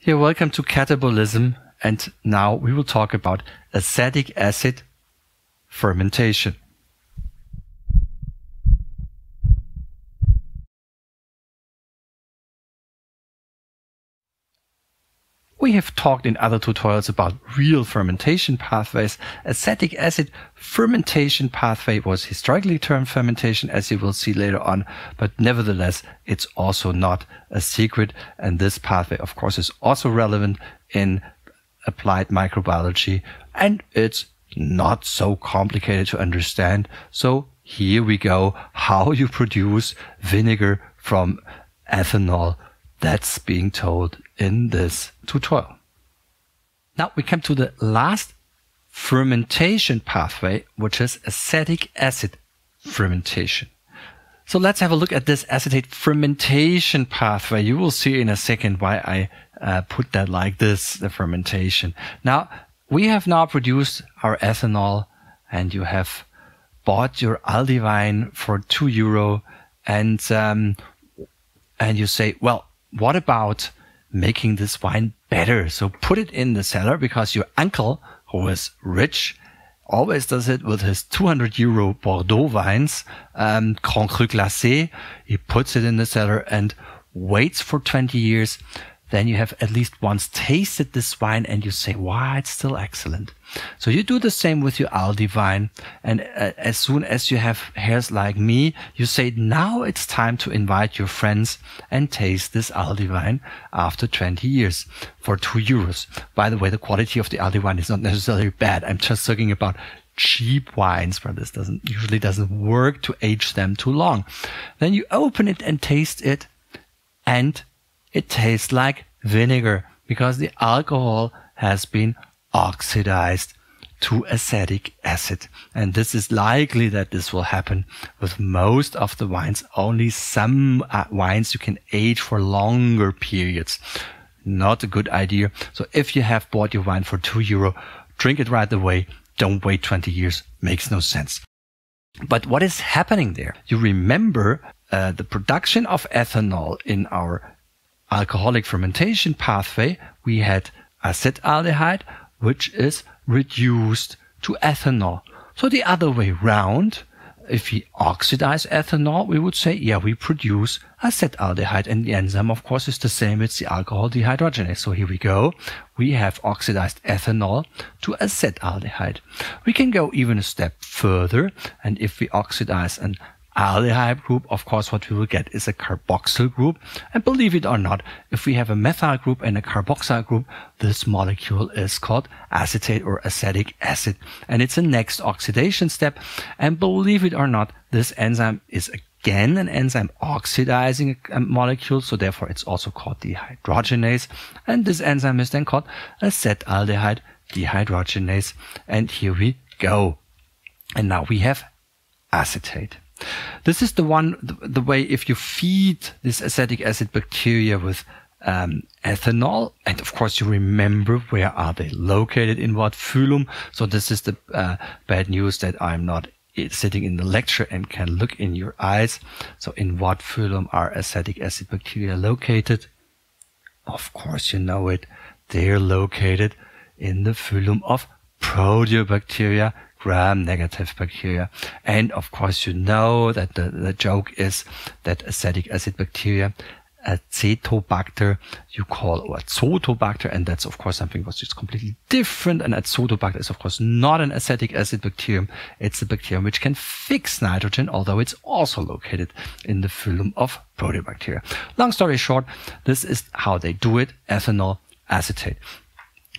Yeah, welcome to catabolism. And now we will talk about acetic acid fermentation. Have talked in other tutorials about real fermentation pathways. Acetic acid fermentation pathway was historically termed fermentation, as you will see later on, but nevertheless, it's also not a secret. And this pathway, of course, is also relevant in applied microbiology, and it's not so complicated to understand. So here we go, how you produce vinegar from ethanol. That's being told in this tutorial. Now we come to the last fermentation pathway, which is acetic acid fermentation. So let's have a look at this acetate fermentation pathway. You will see in a second why I uh, put that like this, the fermentation. Now we have now produced our ethanol and you have bought your Aldi wine for two euro and, um, and you say, well, what about making this wine better. So put it in the cellar because your uncle, who is rich, always does it with his 200 euro Bordeaux wines, um, Grand Cru Classé. He puts it in the cellar and waits for 20 years then you have at least once tasted this wine and you say, wow, it's still excellent. So you do the same with your Aldi wine. And uh, as soon as you have hairs like me, you say, now it's time to invite your friends and taste this Aldi wine after 20 years for two euros. By the way, the quality of the Aldi wine is not necessarily bad. I'm just talking about cheap wines where this doesn't usually doesn't work to age them too long. Then you open it and taste it and it tastes like vinegar because the alcohol has been oxidized to acetic acid. And this is likely that this will happen with most of the wines. Only some uh, wines you can age for longer periods. Not a good idea. So if you have bought your wine for two euro, drink it right away. Don't wait 20 years. Makes no sense. But what is happening there? You remember uh, the production of ethanol in our alcoholic fermentation pathway, we had acetaldehyde, which is reduced to ethanol. So the other way round, if we oxidize ethanol, we would say, yeah, we produce acetaldehyde. And the enzyme, of course, is the same. It's the alcohol dehydrogenase. So here we go. We have oxidized ethanol to acetaldehyde. We can go even a step further. And if we oxidize an Uh, aldehyde group, of course, what we will get is a carboxyl group. And believe it or not, if we have a methyl group and a carboxyl group, this molecule is called acetate or acetic acid. And it's a next oxidation step. And believe it or not, this enzyme is again an enzyme oxidizing a molecule. So therefore, it's also called dehydrogenase. And this enzyme is then called acetaldehyde dehydrogenase. And here we go. And now we have acetate. This is the one, the, way if you feed this acetic acid bacteria with um, ethanol, and of course you remember where are they located in what phylum. So this is the uh, bad news that I'm not sitting in the lecture and can look in your eyes. So in what phylum are acetic acid bacteria located? Of course you know it. They're located in the phylum of proteobacteria gram-negative bacteria. And of course, you know that the, the joke is that acetic acid bacteria Acetobacter you call or Azotobacter, and that's of course something which is completely different. And Azotobacter is of course not an acetic acid bacterium. It's a bacterium which can fix nitrogen, although it's also located in the phylum of Proteobacteria. Long story short, this is how they do it, ethanol acetate.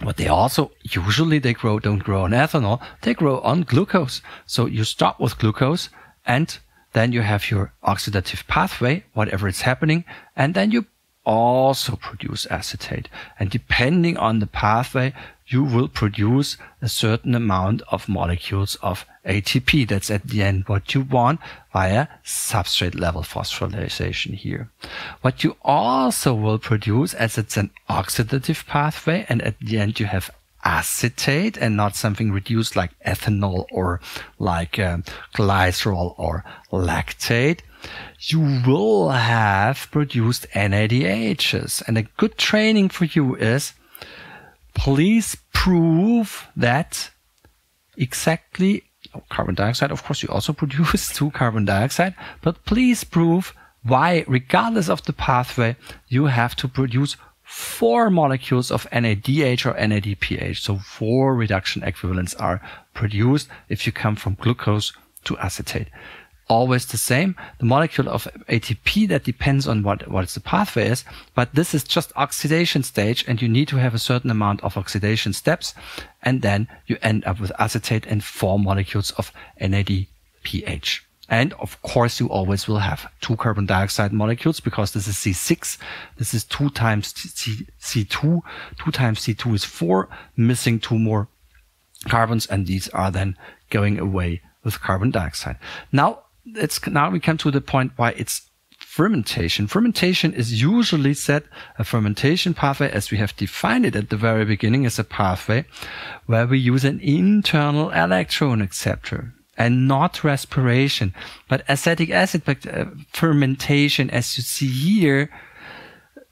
But they also usually they grow don't grow on ethanol, they grow on glucose. So you start with glucose and then you have your oxidative pathway, whatever is happening, and then you also produce acetate. And depending on the pathway, you will produce a certain amount of molecules of ATP. That's at the end what you want via substrate level phosphorylation here. What you also will produce as it's an oxidative pathway and at the end you have acetate and not something reduced like ethanol or like um, glycerol or lactate. you will have produced NADHs. And a good training for you is please prove that exactly carbon dioxide. Of course, you also produce two carbon dioxide, but please prove why, regardless of the pathway, you have to produce four molecules of NADH or NADPH. So four reduction equivalents are produced if you come from glucose to acetate. Always the same. The molecule of ATP that depends on what, what the pathway is, but this is just oxidation stage and you need to have a certain amount of oxidation steps and then you end up with acetate and four molecules of NADPH. And of course, you always will have two carbon dioxide molecules because this is C6. This is two times C, C2. Two times C2 is four, missing two more carbons. And these are then going away with carbon dioxide. Now it's, now we come to the point why it's fermentation. Fermentation is usually said a fermentation pathway as we have defined it at the very beginning as a pathway where we use an internal electron acceptor and not respiration. But acetic acid uh, fermentation, as you see here,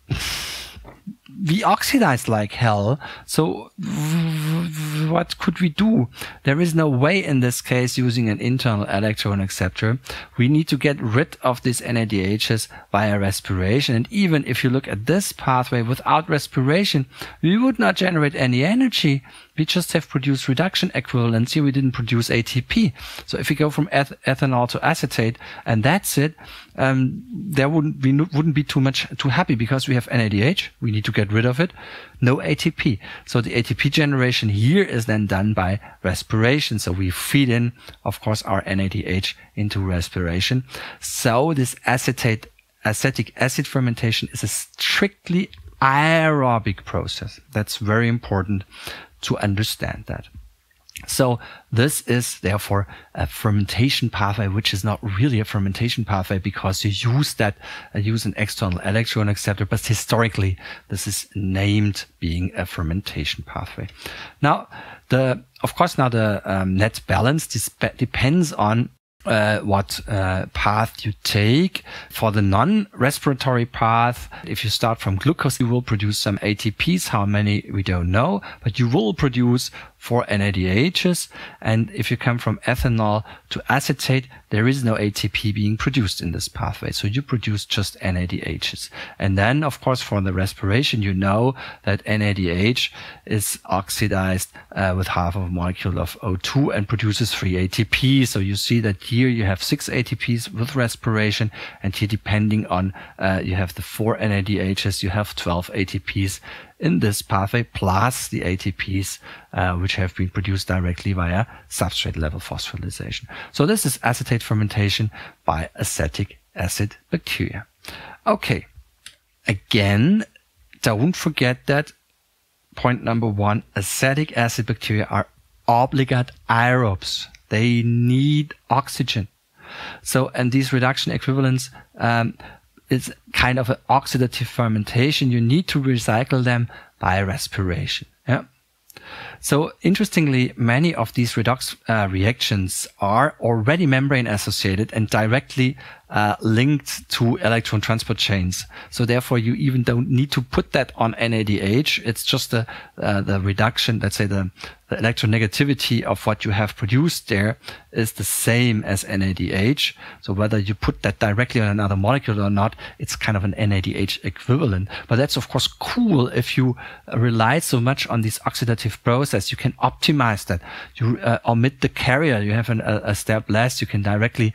we oxidize like hell. So what could we do? There is no way in this case using an internal electron acceptor. We need to get rid of these NADHs via respiration. And even if you look at this pathway without respiration, we would not generate any energy we just have produced reduction equivalents. Here we didn't produce ATP. So if we go from eth ethanol to acetate and that's it, um, there wouldn't we wouldn't be too much too happy because we have NADH. We need to get rid of it. No ATP. So the ATP generation here is then done by respiration. So we feed in, of course, our NADH into respiration. So this acetate acetic acid fermentation is a strictly aerobic process. That's very important to understand that. So this is therefore a fermentation pathway, which is not really a fermentation pathway because you use that, uh, use an external electron acceptor, but historically this is named being a fermentation pathway. Now, the, of course, now the um, net balance depends on uh, what uh, path you take. For the non-respiratory path, if you start from glucose, you will produce some ATPs. How many we don't know, but you will produce four NADHs. And if you come from ethanol to acetate, there is no ATP being produced in this pathway. So you produce just NADHs. And then, of course, for the respiration, you know that NADH is oxidized uh, with half of a molecule of O2 and produces three ATP. So you see that here you have six ATPs with respiration. And here, depending on, uh, you have the four NADHs, you have 12 ATPs in this pathway plus the ATPs uh, which have been produced directly via substrate level phosphorylation. So this is acetate fermentation by acetic acid bacteria. Okay. Again, don't forget that point number one, acetic acid bacteria are obligate aerobes. They need oxygen. So, and these reduction equivalents um, it's kind of an oxidative fermentation. You need to recycle them by respiration. Yeah. So interestingly, many of these redox uh, reactions are already membrane associated and directly uh, linked to electron transport chains. So therefore, you even don't need to put that on NADH. It's just the uh, the reduction, let's say the, the electronegativity of what you have produced there is the same as NADH. So whether you put that directly on another molecule or not, it's kind of an NADH equivalent. But that's of course cool if you rely so much on this oxidative process. You can optimize that. You uh, omit the carrier. You have an, a, a step less. You can directly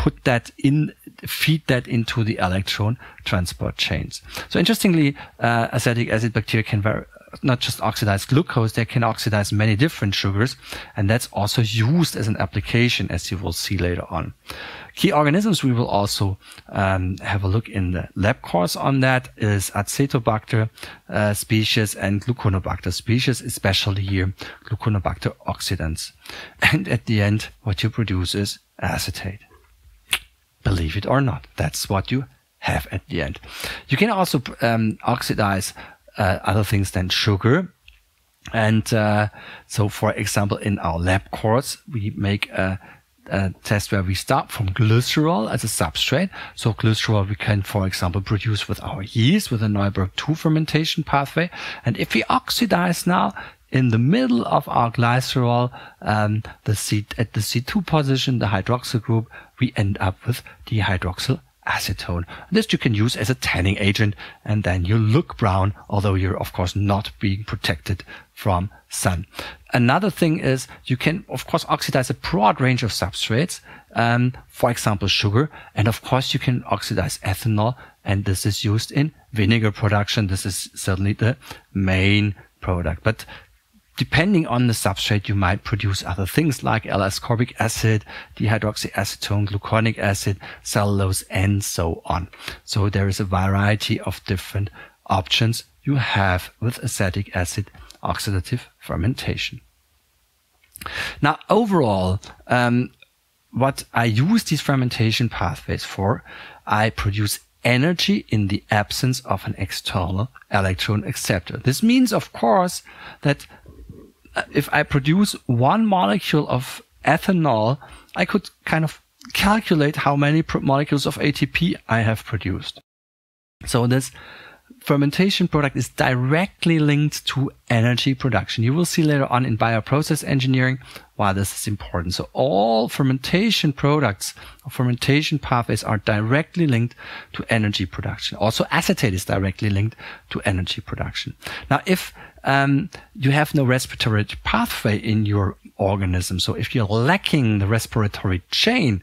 put that in, feed that into the electron transport chains. So interestingly, uh, acetic acid bacteria can very, not just oxidize glucose, they can oxidize many different sugars. And that's also used as an application, as you will see later on. Key organisms we will also um, have a look in the lab course on that is Acetobacter uh, species and Gluconobacter species, especially here Gluconobacter oxidans. And at the end, what you produce is acetate. Believe it or not, that's what you have at the end. You can also um, oxidize uh, other things than sugar. And uh, so, for example, in our lab course, we make a a test where we start from glycerol as a substrate. So glycerol we can, for example, produce with our yeast with a Neuberg 2 fermentation pathway. And if we oxidize now in the middle of our glycerol, um, the C, at the C2 position, the hydroxyl group, we end up with dihydroxyl acetone. This you can use as a tanning agent and then you look brown, although you're of course not being protected from sun. Another thing is you can of course oxidize a broad range of substrates, um, for example sugar, and of course you can oxidize ethanol and this is used in vinegar production. This is certainly the main product. But depending on the substrate, you might produce other things like L-ascorbic acid, dihydroxyacetone, gluconic acid, cellulose, and so on. So there is a variety of different options you have with acetic acid oxidative fermentation. Now, overall, um, what I use these fermentation pathways for, I produce energy in the absence of an external electron acceptor. This means, of course, that Uh, if I produce one molecule of ethanol, I could kind of calculate how many molecules of ATP I have produced. So this fermentation product is directly linked to energy production. You will see later on in bioprocess engineering why this is important. So all fermentation products or fermentation pathways are directly linked to energy production. Also acetate is directly linked to energy production. Now, if um, you have no respiratory pathway in your organism. So if you're lacking the respiratory chain,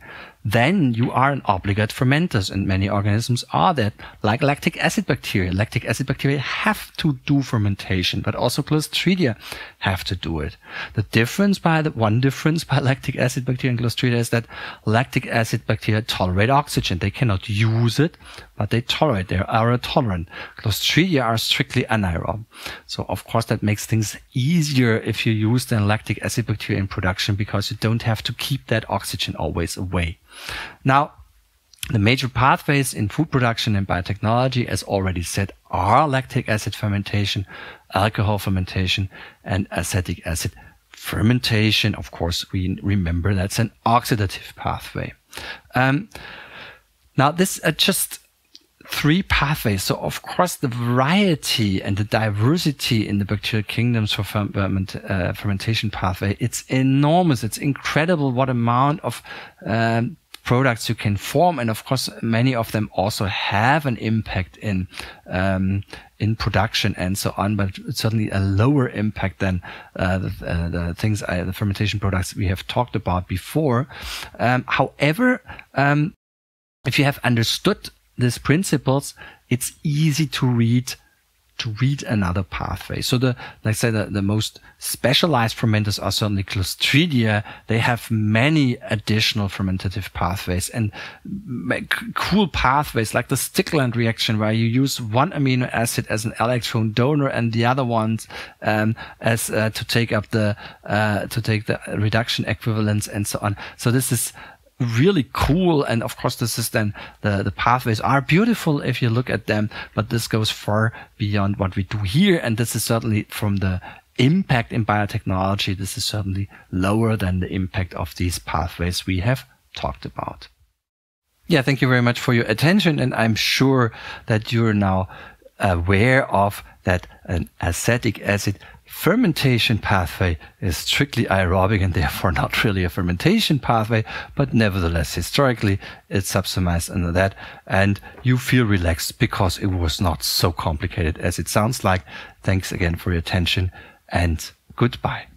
then you are an obligate fermenters and many organisms are that like lactic acid bacteria. Lactic acid bacteria have to do fermentation but also clostridia have to do it. The difference by the one difference by lactic acid bacteria and clostridia is that lactic acid bacteria tolerate oxygen. They cannot use it but they tolerate they are tolerant clostridia are strictly anaerobe so of course that makes things easier if you use the lactic acid bacteria in production because you don't have to keep that oxygen always away now, the major pathways in food production and biotechnology, as already said, are lactic acid fermentation, alcohol fermentation, and acetic acid fermentation. Of course, we remember that's an oxidative pathway. Um, now, this are just three pathways. So, of course, the variety and the diversity in the bacterial kingdoms for ferment, uh, fermentation pathway, it's enormous. It's incredible what amount of um, products you can form. And of course, many of them also have an impact in, um, in production and so on, but certainly a lower impact than uh, the, uh, the, things, uh, the fermentation products we have talked about before. Um, however, um, if you have understood these principles, it's easy to read to read another pathway. So the, like I say, the, the most specialized fermenters are certainly Clostridia. They have many additional fermentative pathways and cool pathways like the Stickland reaction where you use one amino acid as an electron donor and the other ones um, as uh, to take up the uh, to take the reduction equivalents and so on. So this is really cool. And of course, this is then the, the pathways are beautiful if you look at them, but this goes far beyond what we do here. And this is certainly from the impact in biotechnology. This is certainly lower than the impact of these pathways we have talked about. Yeah, thank you very much for your attention. And I'm sure that you're now aware of that an acetic acid fermentation pathway is strictly aerobic and therefore not really a fermentation pathway, but nevertheless, historically, it's subsumized under that. And you feel relaxed because it was not so complicated as it sounds like. Thanks again for your attention and goodbye.